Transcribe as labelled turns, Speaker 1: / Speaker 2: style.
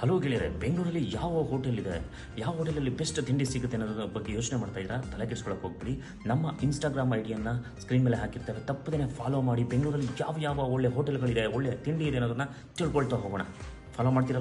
Speaker 1: Hello ಗೆಳೆಯರೆ, ಬೆಂಗಳೂರಲ್ಲಿ ಯಾವ ಹೋಟೆಲ್ ಇದೆ ಯಾವ ಹೋಟೆಲಲ್ಲಿ ಬೆಸ್ಟ್ ತಿಂಡಿ ಸಿಗುತ್ತೆ ಅನ್ನೋದ್ರ ಬಗ್ಗೆ ಯೋಚನೆ ಮಾಡ್ತಾ ಇದ್ದೀರಾ? ತಲೆ ಕೆಡಿಸ್ಕೊಳಕ್ಕೆ ಹೋಗ್ಬಿಡಿ. ನಮ್ಮ ಇನ್ಸ್ಟಾಗ್ರಾಮ್ ಐಡಿಯನ್ನ ಸ್ಕ್ರೀನ್ ಮೇಲೆ ಹಾಕಿರ್ತೇವೆ. ತಪ್ಪದೇ ಫಾಲೋ ಮಾಡಿ. ಬೆಂಗಳೂರಲ್ಲಿ ಯಾವ ಯಾವ ಒಳ್ಳೆ ಹೋಟೆಲ್ಗಳಿದೆ, ಒಳ್ಳೆ ತಿಂಡಿ ಇದೆ ಅನ್ನೋದನ್ನ ತಿಳ್ಕೊಳ್ತಾ ಹೋಗೋಣ. ಫಾಲೋ ಮಾಡ್ತೀರಾ?